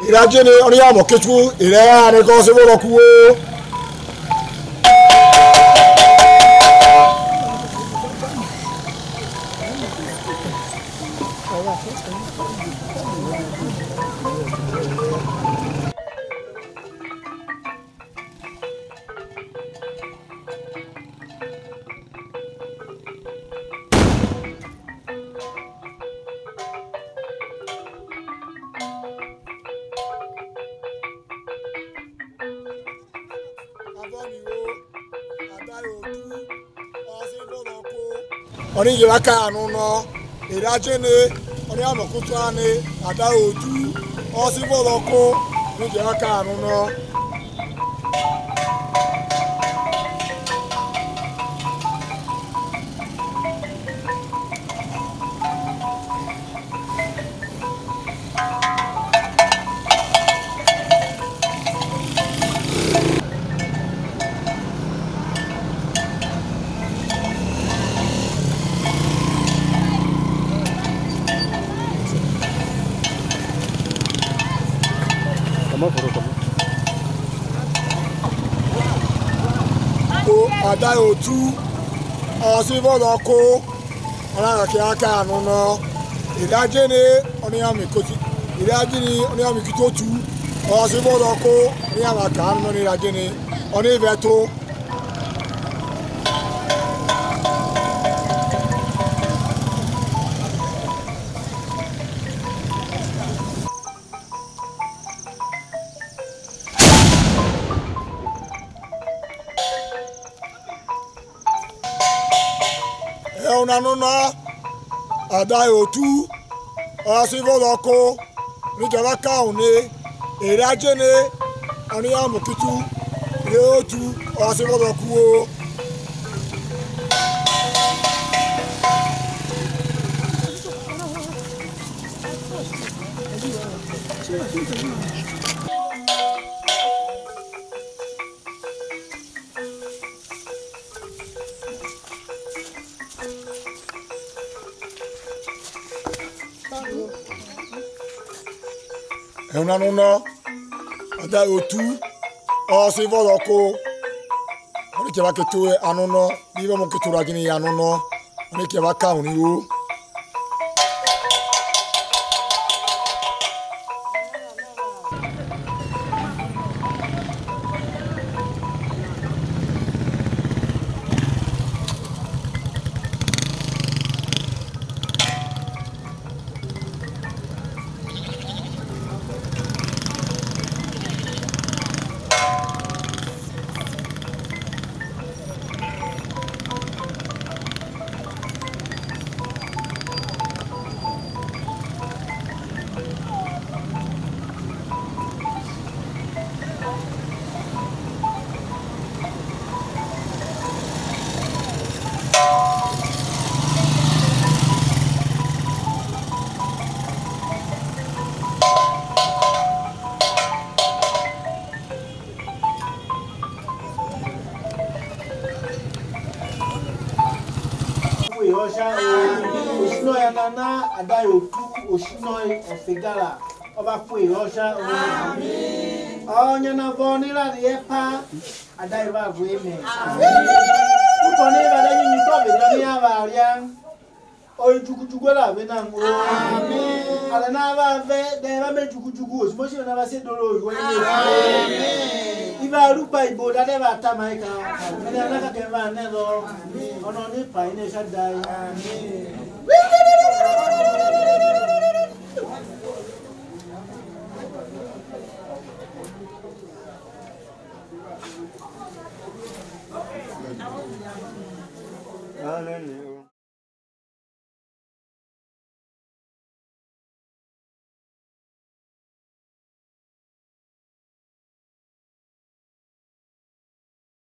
iraje ne oni ya mo ketu ire ya ne ọrị yiri aka anụ nọ eri ajene ọrị anọkụtụ anị ada otu ọsibọlọkụ rụjiri aka nọ àmọ́ fòrò kọ́. o àdá òtú ọsibọlọ kó ọlọ́rọ̀kẹ́ aka ànúnà ìdájẹ́ ni oníyàmì kí tó tú ọsibọlọ kó oníyàmì aka ànúnà ìdájẹ́ ni oníyàmì tó. ɛwuna nuna ada otu ɔyasi vɔlɔko nidjaba kaone eradzene aniyamukitu re otu ɔyasi vɔlɔkuwo. Thank you. eŋunanunɔ ada otu ɔsi vɔlɔko ɔni kɛ ba keto anunɔ bi bɛ mo keto la kini anunɔ ɔni kɛ ba ka oniwo. nana adayotu osinoi ofegara ọbapụ ịrọsha onye na-abọ n'ịlarị epa adaiva bụ eme ụkọ n'ịbada nyinyi tọbi jọ ní abaria oyi jukujuku la ve na ngo ala na ava ve de va me jukujuku osimo si na va se dolo oyi wani iva rupa ibo da de va ta mai ka ene anaka ke va ne do ono ni pa ine sha dai amen Amen.